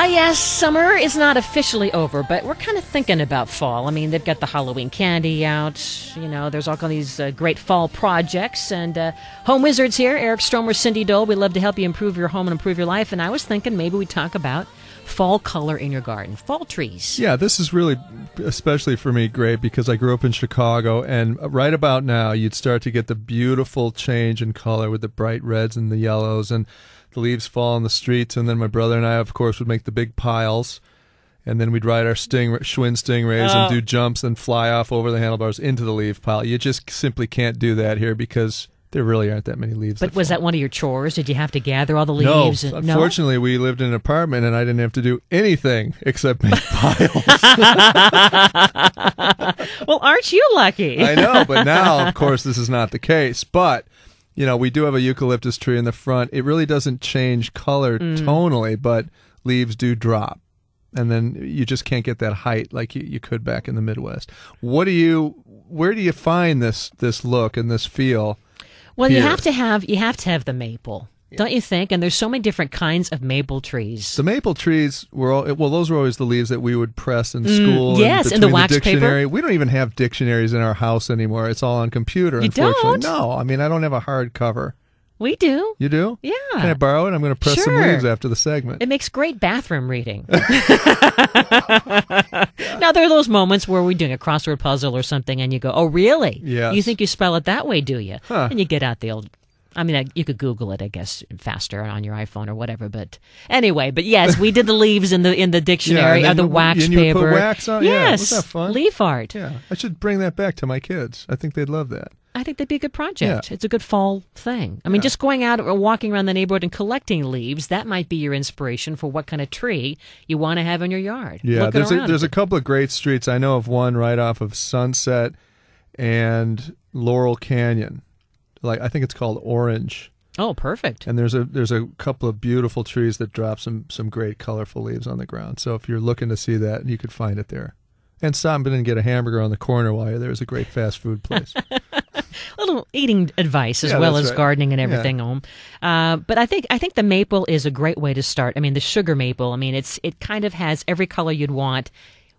Ah, yes, summer is not officially over, but we're kind of thinking about fall. I mean, they've got the Halloween candy out. You know, there's all these uh, great fall projects. And uh, Home Wizards here, Eric Stromer, Cindy Dole. We love to help you improve your home and improve your life. And I was thinking maybe we talk about fall color in your garden, fall trees. Yeah, this is really, especially for me, great because I grew up in Chicago, and right about now, you'd start to get the beautiful change in color with the bright reds and the yellows, and the leaves fall on the streets. And then my brother and I, of course, would make the big piles. And then we'd ride our sting, Schwinn stingrays Oh. and do jumps and fly off over the handlebars into the leaf pile. You just simply can't do that here because there really aren't that many leaves. But was fall. that one of your chores? Did you have to gather all the No, leaves? and- unfortunately, we lived in an apartment and I didn't have to do anything except make piles. Well, aren't you lucky? I know, but now, of course, this is not the case. But you know, we do have a eucalyptus tree in the front. It really doesn't change color Mm. tonally, but leaves do drop, and then you just can't get that height like you, you could back in the Midwest. What do you? Where do you find this this look and this feel? Well, you have to have you have to have the maple, don't you think? And there's so many different kinds of maple trees. The maple trees were all well. Those were always the leaves that we would press in school. Mm, yes, in the wax paper. dictionary. We don't even have dictionaries in our house anymore. It's all on computer. You unfortunately, don't? no. I mean, I don't have a hard cover. we do. You do? Yeah. Can I borrow it? I'm going to press some leaves after the segment. It makes great bathroom reading. now there are those moments where we're doing a crossword puzzle or something, and you go, "Oh, really? Yes. You think you spell it that way, do you?" Huh. And you get out the old. I mean, I- you could Google it, I guess, faster on your iPhone or whatever. But anyway, but yes, we did the leaves in the in the dictionary and of the wax and you paper. put wax on- yeah, Yes, wasn't that fun? leaf art. yeah, I should bring that back to my kids. I think they'd love that. I think that'd be a good project. Yeah. It's a good fall thing. I mean, Yeah. just going out or walking around the neighborhood and collecting leaves, that might be your inspiration for what kind of tree you want to have in your yard. Yeah, there's a, there's a couple of great streets. I know of one right off of Sunset and Laurel Canyon. Like I think it's called Orange. Oh, perfect. And there's a there's a couple of beautiful trees that drop some some great colorful leaves on the ground. So if you're looking to see that, you could find it there. And stop in and get a hamburger on the corner while you're there. There's a great fast food place. little eating advice as Yeah, well as right. gardening and Yeah. everything home. Uh, but I think I think the maple is a great way to start. I mean, the sugar maple. I mean, it's it kind of has every color you'd want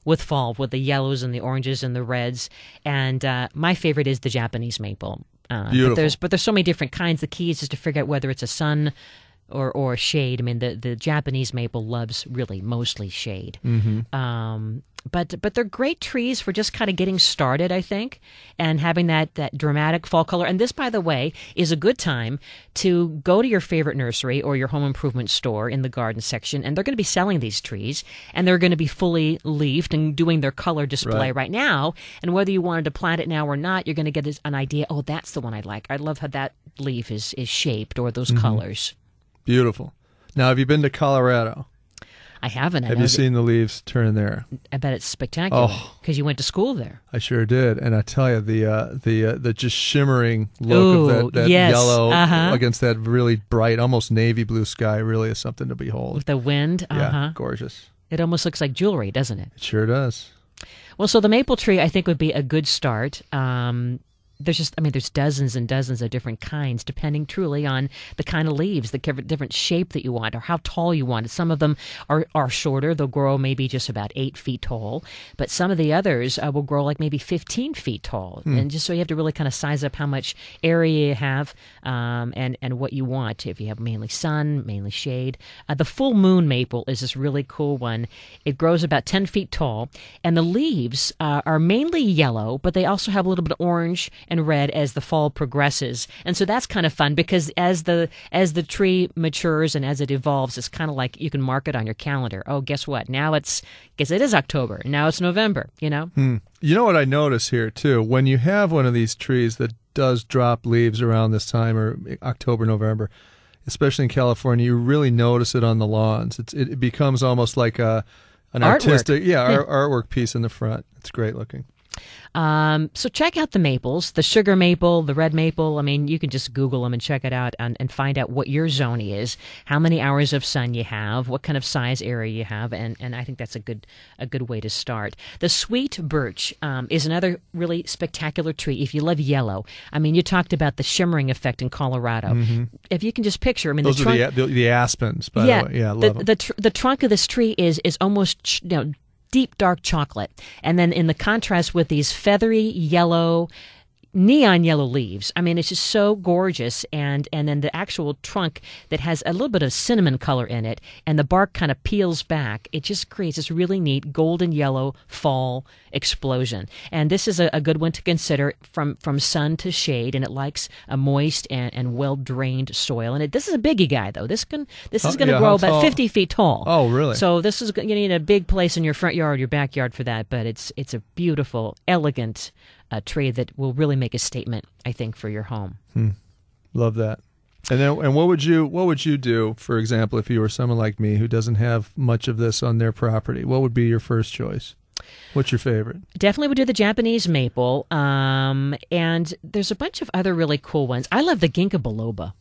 with fall, with the yellows and the oranges and the reds. And uh, my favorite is the Japanese maple. Uh, But there's but there's so many different kinds. The key is just to figure out whether it's a sun. Or, or shade. I mean, the, the Japanese maple loves really mostly shade. Mm-hmm. Um, but but they're great trees for just kind of getting started, I think, and having that that dramatic fall color. And this, by the way, is a good time to go to your favorite nursery or your home improvement store in the garden section, and they're going to be selling these trees, and they're going to be fully leafed and doing their color display Right. right now. And whether you wanted to plant it now or not, you're going to get an idea. Oh, that's the one I like. I love how that leaf is is shaped or those Mm-hmm. colors. Beautiful. Now, have you been to Colorado? I haven't. I Have you that- seen the leaves turn there? I bet it's spectacular Oh. because you went to school there. I sure did, and I tell you, the uh, the uh, the just shimmering look Ooh, of that, that yes, yellow uh-huh. against that really bright, almost navy blue sky really is something to behold. With the wind, Yeah, uh-huh. gorgeous. It almost looks like jewelry, doesn't it? It sure does. Well, so the maple tree, I think, would be a good start. Um, there's just, I mean, there's dozens and dozens of different kinds, depending truly on the kind of leaves, the different different shape that you want, or how tall you want it. Some of them are, are shorter; they'll grow maybe just about eight feet tall, but some of the others uh, will grow like maybe 15 feet tall. And just so you have to really kind of size up how much area you have um, and and what you want. If you have mainly sun, mainly shade, uh, the full moon maple is this really cool one. It grows about 10 feet tall, and the leaves uh, are mainly yellow, but they also have a little bit of orange and red as the fall progresses. And so that's kind of fun because as the as the tree matures and as it evolves, it's kind of like you can mark it on your calendar. Oh, guess what? Now it's guess it is October. Now it's November. You know. Hmm. You know what I notice here too? When you have one of these trees that does drop leaves around this time or October, November, especially in California, you really notice it on the lawns. It's it, becomes almost like a an Artwork. artistic, yeah, art, artwork piece in the front. It's great looking. Um, so check out the maples, the sugar maple, the red maple. I mean, you can just Google them and check it out and, and find out what your zone is, how many hours of sun you have, what kind of size area you have, and, and I think that's a good a good way to start. The sweet birch um, is another really spectacular tree. If you love yellow, I mean, you talked about the shimmering effect in Colorado. If you can just picture, I mean, Those the are the, the the aspens, yeah. Yeah, the the, tr- the trunk of this tree is is almost you know deep dark chocolate, and then in the contrast with these feathery yellow. Neon yellow leaves. I mean, it's just so gorgeous, and and then the actual trunk that has a little bit of cinnamon color in it, and the bark kind of peels back. It just creates this really neat golden yellow fall explosion. And this is a, a good one to consider from from sun to shade, and it likes a moist and, and well drained soil. And it, this is a biggie guy though. This can this is Oh, going to yeah, grow about 50 feet tall. Oh, really? So this is you need a big place in your front yard, your backyard for that. But it's it's a beautiful, elegant uh, tree that will really make a statement, I think, for your home. Love that. And then, and what would you what would you do, for example, if you were someone like me who doesn't have much of this on their property? What would be your first choice? What's your favorite? Definitely would do the Japanese maple. Um, and there's a bunch of other really cool ones. I love the ginkgo biloba.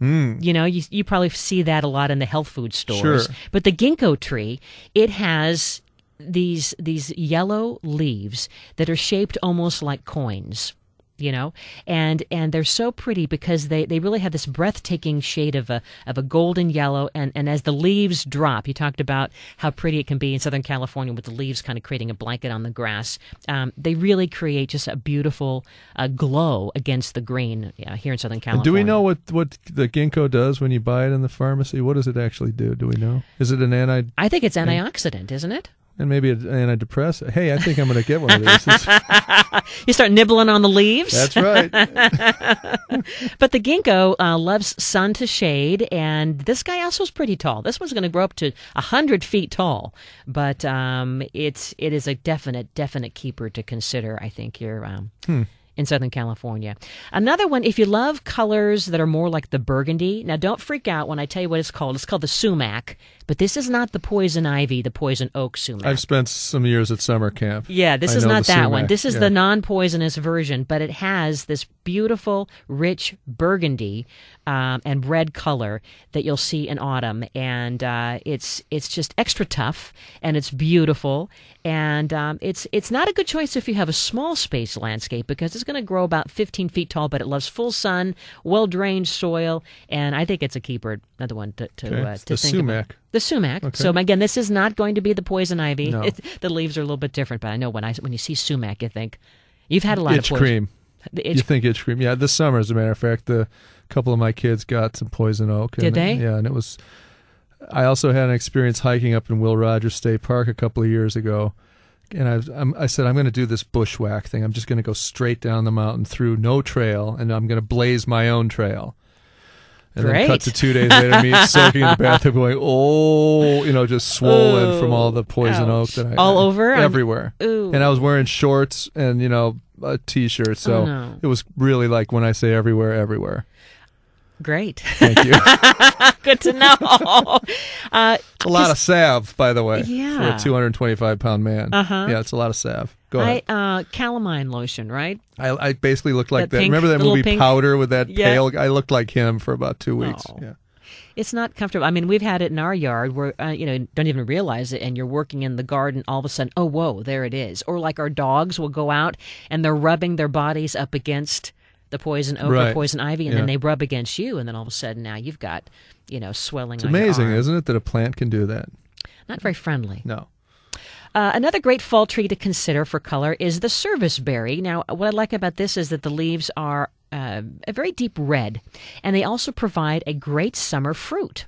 Mm. You know, you, you probably see that a lot in the health food stores. Sure. But the ginkgo tree, it has these these yellow leaves that are shaped almost like coins. You know, and and they're so pretty because they, they really have this breathtaking shade of a of a golden yellow, and, and as the leaves drop, you talked about how pretty it can be in Southern California with the leaves kind of creating a blanket on the grass. Um, they really create just a beautiful uh, glow against the green uh, here in Southern And California. do we know what what the ginkgo does when you buy it in the pharmacy? What does it actually do? Do we know? Is it an anti I think it's antioxidant, isn't it? And maybe an antidepressant? Hey, I think I'm going to get one of these. You start nibbling on the leaves. That's right. But the ginkgo uh, loves sun to shade, and this guy also is pretty tall. This one's going to grow up to hundred feet tall, but um, it's it is a definite definite keeper to consider. I think here um, in Southern California. Another one, if you love colors that are more like the burgundy. Now, don't freak out when I tell you what it's called. It's called the sumac, but this is not the poison ivy, the poison oak sumac. I've spent some years at summer camp. Yeah, this I is not that one. This is yeah. the non poisonous version, but it has this beautiful, rich burgundy um, and red color that you'll see in autumn. And uh, it's it's just extra tough and it's beautiful. And um, it's it's not a good choice if you have a small space landscape because it's going to grow about 15 feet tall, but it loves full sun, well drained soil. And I think it's a keeper. Another one to, to, Okay. uh, to The think sumac. about. The sumac. So again, this is not going to be the poison ivy. No. the leaves are a little bit different, but I know when I when you see sumac, you think you've had a lot Itch of poison. cream. The you itch- think itch cream? Yeah, this summer, as a matter of fact, the couple of my kids got some poison oak. Did and, they? Yeah, and it was. I also had an experience hiking up in Will Rogers State Park a couple of years ago, and I, I'm, I said I'm going to do this bushwhack thing. I'm just going to go straight down the mountain through no trail, and I'm going to blaze my own trail. And then cut to two days later, me soaking in the bathtub, going, oh, you know, just swollen from all the poison oak that I All I- over? Everywhere. Ooh. And I was wearing shorts and you know a t-shirt, so Oh, no. it was really like when I say everywhere, everywhere. Great, Thank you. good to know. uh, a lot of salve, by the way, Yeah. for a 225 pound man. Uh-huh. Yeah, it's a lot of salve. Go I ahead. uh, calamine lotion, right? I, I basically looked like That that. pink- Remember that movie pink- Powder with that Yeah. pale? I looked like him for about two weeks. Oh. Yeah. It's not comfortable. I mean, we've had it in our yard where uh, you know don't even realize it, and you're working in the garden. All of a sudden, oh whoa, there it is. Or like our dogs will go out and they're rubbing their bodies up against the poison oak or poison ivy, and Yeah. then they rub against you, and then all of a sudden now you've got you know swelling. It's amazing, isn't it, that a plant can do that? Not very friendly. No. Uh, another great fall tree to consider for color is the service berry. Now, what I like about this is that the leaves are uh, a very deep red, and they also provide a great summer fruit.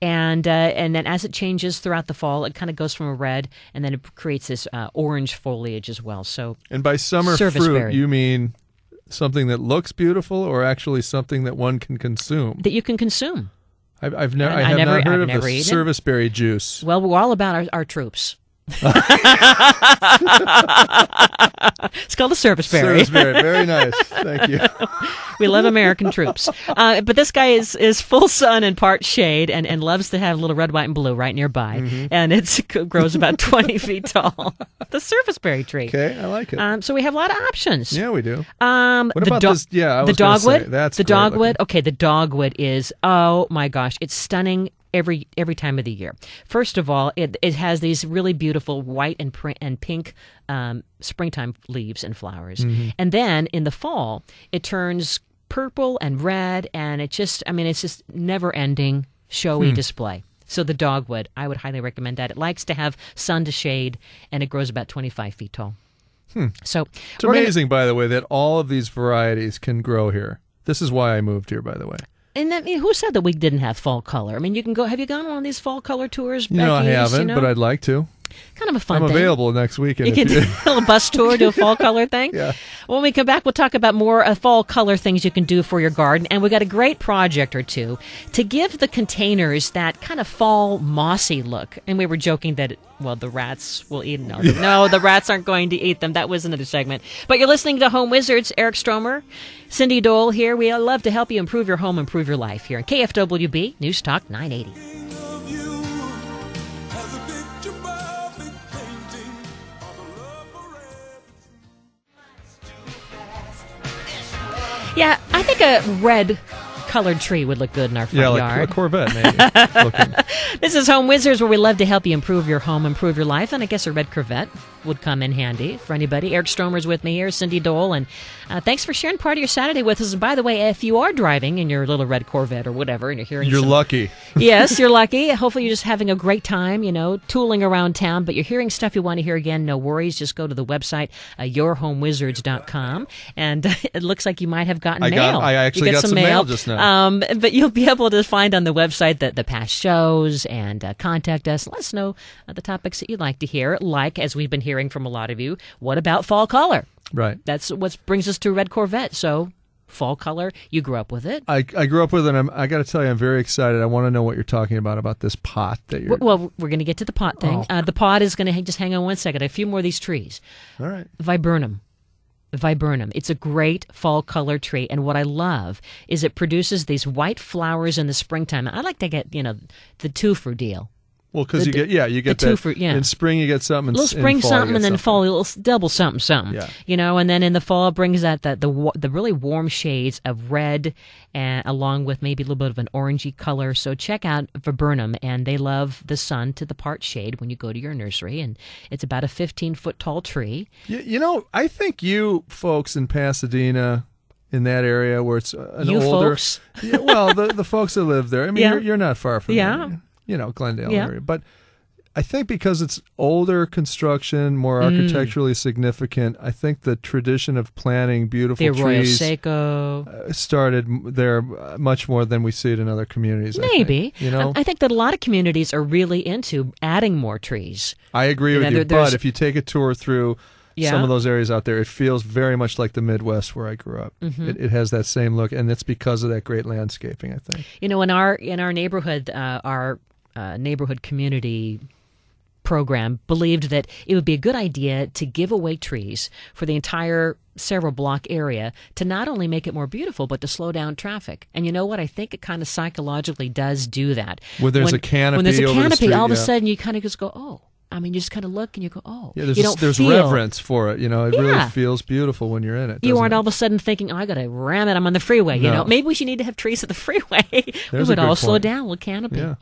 And uh, and then as it changes throughout the fall, it kind of goes from a red, and then it creates this uh, orange foliage as well. So And by summer fruit, berry. you mean something that looks beautiful, or actually something that one can consume? that you can consume. I've, I've never, I- I I have never- not heard I've of the eaten service berry juice. Well, we're all about our, our troops. it's called the serviceberry. Serviceberry, very nice. Thank you. we love American troops. Uh, but this guy is, is full sun and part shade and, and loves to have a little red, white, and blue right nearby. Mm-hmm. And it grows about 20 feet tall. The serviceberry tree. Okay, I like it. Um, so we have a lot of options. yeah, we do. Um, What the about this- yeah, the was gonna say, dogwood. that's the dogwood. looking. Okay, the dogwood is oh my gosh, it's stunning every every time of the year. First of all, it it has these really beautiful white and pr- and pink um, springtime leaves and flowers, Mm-hmm. and then in the fall it turns purple and red, and it just I mean it's just never ending showy Hmm. display. So the dogwood, I would highly recommend that. It likes to have sun to shade, and it grows about twenty five feet tall. So Hmm. It's we're gonna- amazing, by the way, that all of these varieties can grow here. This is why I moved here, by the way. And I mean, who said that we didn't have fall color? I mean, you can go. Have you gone on one of these fall color tours? No, I haven't, you know? but I'd like to. Kind of a fun I'm thing. available next weekend. You can do a little bus tour, do a fall color thing. Yeah. When we come back, we'll talk about more uh, fall color things you can do for your garden, and we got a great project or two to give the containers that kind of fall mossy look. And we were joking that well, the rats will eat them. No, no, the rats aren't going to eat them. That was another segment. But you're listening to Home Wizards. Eric Stromer, Cindy Dole here. We love to help you improve your home, improve your life here on KFWB News Talk 980. Yeah, I think a red colored tree would look good in our front yeah, like yard. a Corvette, maybe. This is Home Wizards, where we love to help you improve your home, improve your life, and I guess a red Corvette would come in handy for anybody. Eric Stromer's with me here, Cindy Dole, and uh, thanks for sharing part of your Saturday with us. And by the way, if you are driving in your little red Corvette or whatever, and you're hearing You're some- lucky. yes, you're lucky. Hopefully, you're just having a great time, you know, tooling around town, but you're hearing stuff you want to hear again. No worries. Just go to the website, uh, yourhomewizards.com, and it looks like you might have gotten I mail. got- I actually got some mail just now. Um, but you'll be able to find on the website the, the past shows and uh, contact us. Let us know uh, the topics that you'd like to hear. Like, as we've been hearing from a lot of you, what about fall color? Right. That's what brings us to Red Corvette. So, fall color, you grew up with it. I, I grew up with it. And I'm, I got to tell you, I'm very excited. I want to know what you're talking about about this pot that you're. Well, we're going to get to the pot thing. Oh. Uh, the pot is going to just hang on one second. A few more of these trees. all right. Viburnum. Viburnum. It's a great fall color tree, and what I love is it produces these white flowers in the springtime. I like to get you know the two for deal. Well, because you get yeah, you get two that for- yeah. in spring you get something, A little spring in fall something, and then something. fall a little double something something. Yeah. You know, and then in the fall it brings that that the the really warm shades of red, and along with maybe a little bit of an orangey color. So check out viburnum, and they love the sun to the part shade when you go to your nursery, and it's about a 15 foot tall tree. You, you know, I think you folks in Pasadena, in that area where it's uh, an You older, folks? yeah, well, the the folks that live there. I mean, Yeah. you're, you're not far from Yeah. there, you know, Glendale Yeah. area, but. I think because it's older construction, more Mm. architecturally significant, I think the tradition of planting beautiful The trees Seco. uh, started there uh, much more than we see it in other communities. I. Maybe. you know, I I think that a lot of communities are really into adding more trees. I agree You with know, you. there- but if you take a tour through Yeah. some of those areas out there, it feels very much like the Midwest where I grew up. Mm-hmm. It, it has that same look, and it's because of that great landscaping. I think. You know, in our in our neighborhood, uh, our uh, neighborhood community program believed that it would be a good idea to give away trees for the entire several block area to not only make it more beautiful but to slow down traffic. And you know what? I think it kind of psychologically does do that. Where there's when, a canopy when there's a over the canopy, street, all of a sudden you kind of just go, oh. I mean, you just kind of look and you go, oh. Yeah, there's you don't there's feel, reverence for it. You know, it really feels beautiful when you're in it. You aren't it? all of a sudden thinking, oh, I got to ram it. I'm on the freeway. You know, maybe we should need to have trees at the freeway. we would all slow down with canopy. Yeah.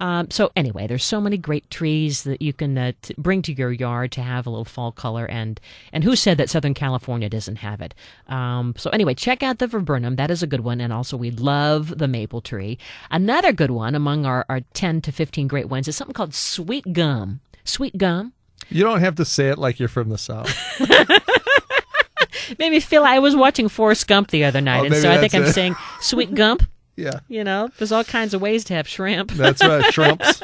Um, so anyway, there's so many great trees that you can uh, t- bring to your yard to have a little fall color. And and who said that Southern California doesn't have it? Um, so anyway, check out the viburnum. That is a good one. And also, we love the maple tree. Another good one among our, our 10 to 15 great ones is something called sweet gum. Sweet gum. You don't have to say it like you're from the south. Made me feel I was watching Forrest Gump the other night, Oh, and so I think I'm it. saying sweet gump. yeah, You know, there's all kinds of ways to have shrimp. that's right. Shrimps.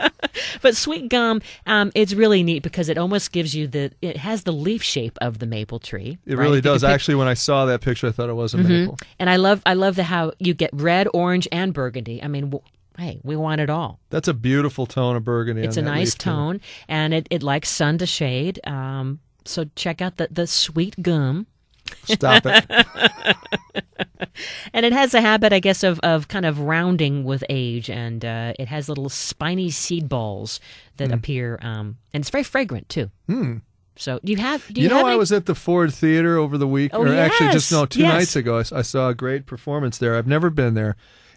But sweet gum, um, it's really neat because it almost gives you the. It has the leaf shape of the maple tree. It right? really does. Actually, when I saw that picture, I thought it was a maple. And I love, I love the how you get red, orange, and burgundy. I mean, hey, we want it all. That's a beautiful tone of burgundy. It's a nice leaf, too. tone, and it, it likes sun to shade. Um, so check out the, the sweet gum. Stop it. And it has a habit, I guess, of, of kind of rounding with age, and uh, it has little spiny seed balls that appear, um, and it's very fragrant too. Hmm. So do you have? Do You, you, know, have I any- was at the Ford Theater over the week, Oh, or actually just no, two yes. nights ago. I saw a great performance there. I've never been there,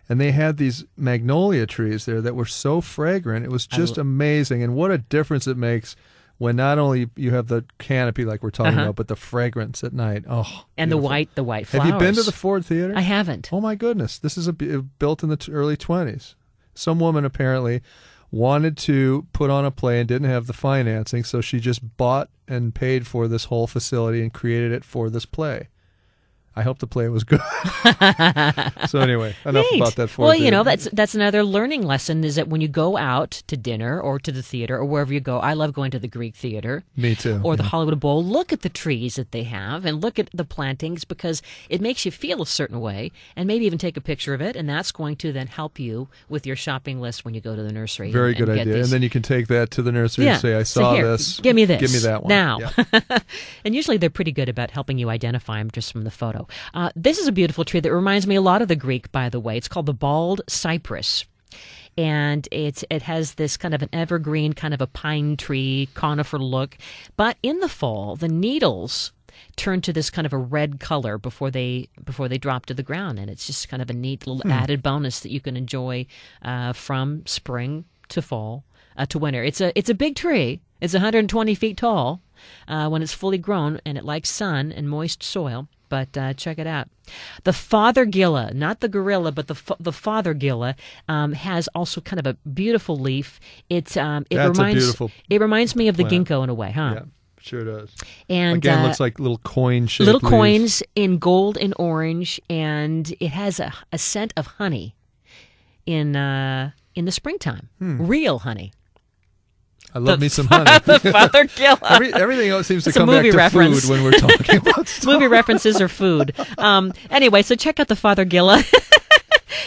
and they had these magnolia trees there that were so fragrant. It was just amazing, and what a difference it makes when not only you have the canopy like we're talking Uh-huh. about, but the fragrance at night. Oh, and the beautiful. white, the white flowers. Have you been to the Ford Theater? I haven't. Oh my goodness, this is a b- built in the t- early twenties. Some woman apparently wanted to put on a play and didn't have the financing, so she just bought and paid for this whole facility and created it for this play. I hope the play was good. so anyway, enough about that. Ford well, you know that's that's another learning lesson is that when you go out to dinner or to the theater or wherever you go, I love going to the Greek theater. me too. or the Hollywood Bowl, look at the trees that they have and look at the plantings because it makes you feel a certain way and maybe even take a picture of it. And that's going to then help you with your shopping list when you go to the nursery. Very and- good and idea. these- And then you can take that to the nursery yeah. and say, "I So saw here, this. Give me this. Give me that one Now. Yeah. and usually they're pretty good about helping you identify them just from the photo. Uh, this is a beautiful tree that reminds me a lot of the Greek, by the way. It's called the bald cypress. And it's it has this kind of an evergreen, kind of a pine tree, conifer look. But in the fall, the needles turn to this kind of a red color before they before they drop to the ground, and it's just kind of a neat little added bonus that you can enjoy uh, from spring to fall uh, to winter. It's a it's a big tree. It's 120 feet tall uh, when it's fully grown, and it likes sun and moist soil. But uh, check it out. The Fothergilla, not the gorilla, but the the Fothergilla, um, has also kind of a beautiful leaf. It um, it That's reminds beautiful it reminds me of the plant. ginkgo in a way, huh? yeah, sure does. And Again, uh, looks like little coin shaped little coins in gold and orange, and it has a, a scent of honey in uh, in the springtime. Hmm. Real honey. I love me some honey. the Fothergilla. Every, everything else seems to It's a come back to reference. food when we're talking about stuff. movie references or food. Um, anyway, so check out the Fothergilla.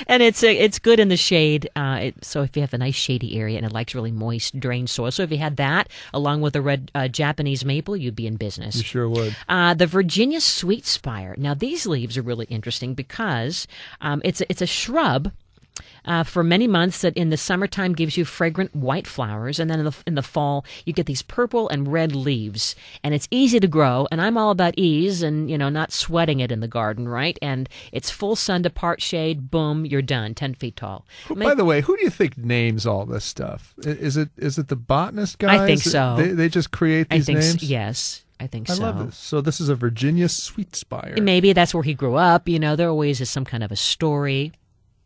and it's uh, it's good in the shade. Uh, it, so if you have a nice shady area and it likes really moist, drained soil, so if you had that along with the red uh, Japanese maple, you'd be in business. You sure would. Uh, the Virginia sweet spire. Now these leaves are really interesting because um, it's a, it's a shrub. Uh, for many months, that in the summertime gives you fragrant white flowers, and then in the in the fall you get these purple and red leaves, and it's easy to grow. And I'm all about ease, and you know, not sweating it in the garden, right? And it's full sun to part shade. Boom, you're done, ten feet tall. By the way, who do you think names all this stuff? Is it is it the botanist guys? I think so. They, they just create I these think s- names. yes, I think I so. love this. So this is a Virginia sweet spire. Maybe that's where he grew up. You know, there always is some kind of a story.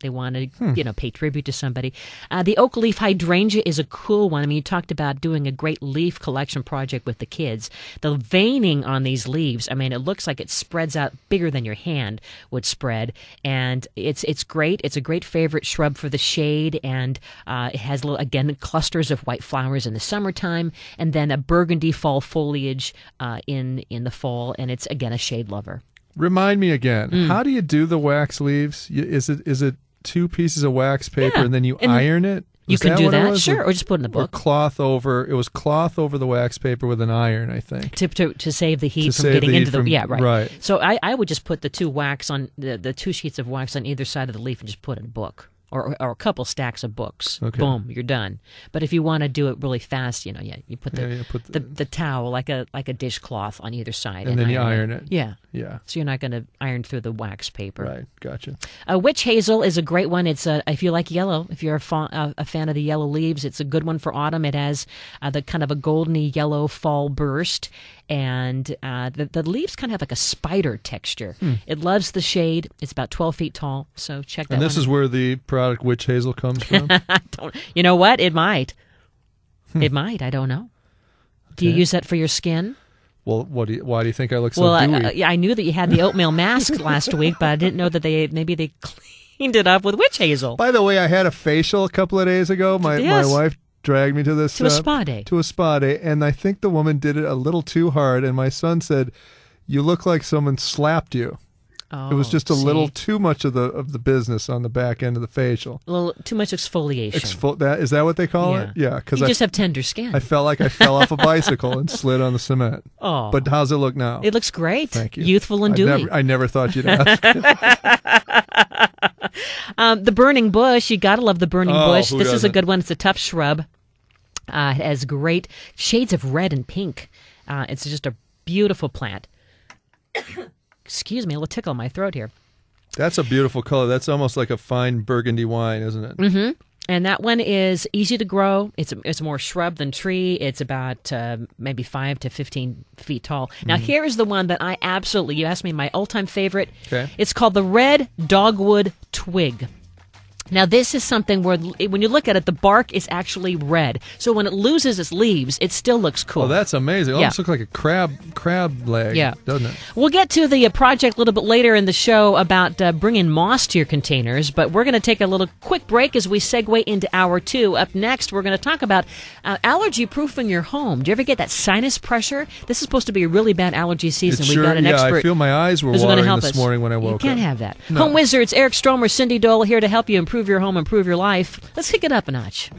They want to, Hmm. you know, pay tribute to somebody. Uh, the oak leaf hydrangea is a cool one. I mean, you talked about doing a great leaf collection project with the kids. The veining on these leaves, I mean, it looks like it spreads out bigger than your hand would spread, and it's it's great. It's a great favorite shrub for the shade, and uh, it has little again clusters of white flowers in the summertime, and then a burgundy fall foliage uh, in in the fall, and it's again a shade lover. Remind me again. Mm. How do you do the wax leaves? Is it is it two pieces of wax paper Yeah, and then you and iron it? You Was can do that, sure, Or- or just put in the or book cloth over. It was cloth over the wax paper with an iron, I think. to, to to save the heat To from getting the into the from- yeah right. right. So I, I would just put the two wax on the, the two sheets of wax on either side of the leaf and just put in a book or or a couple stacks of books. Okay. Boom, you're done. But if you want to do it really fast, you know, yeah, you put the Yeah, yeah, put the, the- the towel like a like a dishcloth on either side, And then you iron it. Yeah. Yeah. So you're not going to iron through the wax paper. Right. Gotcha. Uh, witch hazel is a great one. It's a, if you like yellow, if you're a, fa- uh, a fan of the yellow leaves, it's a good one for autumn. It has uh, the kind of a goldeny yellow fall burst, and uh, the, the leaves kind of have like a spider texture. It loves the shade. It's about 12 feet tall, so check that Hmm. And this is where the product witch hazel comes from. I don't, you know what? It might. It might. I don't know. Do you Hmm. Use that for your skin? well, what do you, why do you think I look so well, I, dewy? I, I knew that you had the oatmeal mask last week, but I didn't know that they maybe they cleaned it up with witch hazel. By the way, I had a facial a couple of days ago. My Yes. my wife dragged me to this To a uh, spa day. To a spa day, and I think the woman did it a little too hard. And my son said, "You look like someone slapped you." it was Oh, just a little too much of the of the business on the back end of the facial. A little too much exfoliation. Exfol- that is that what they call it? Yeah, because you I, just have tender skin. I felt like I fell off a bicycle and slid on the cement. oh, But how's it look now? it looks great. Thank you. Youthful and I dewy. never, I never thought you'd ask. Um, the burning bush, you gotta love the burning Oh, bush. This is a good one. It's a tough shrub. Uh, it has great shades of red and pink. Uh, it's just a beautiful plant. Excuse me, a little tickle in my throat here. That's a beautiful color. That's almost like a fine burgundy wine, isn't it? Mm-hmm. And that one is easy to grow. It's it's more shrub than tree. It's about uh, maybe five to fifteen feet tall. Now Mm-hmm. here is the one that I absolutely. You asked me my all-time favorite. Okay. It's called the red dogwood twig. Now this is something where when you look at it, the bark is actually red. So when it loses its leaves, it still looks cool. Oh, that's amazing. It Yeah. almost looks like a crab crab leg, Yeah. doesn't it? We'll get to the uh, project a little bit later in the show about uh, bringing moss to your containers, but we're going to take a little quick break as we segue into hour two. Up next, we're going to talk about uh, allergy proofing your home. Do you ever get that sinus pressure? This is supposed to be a really bad allergy season. We've got an yeah, expert. I feel my eyes were who's going to watering this us. morning when I woke up. You can't up. have that. No. Home Wizards, Eric Stromer, Cindy Dole here to help you improve your home, improve your life. Let's kick it up a notch.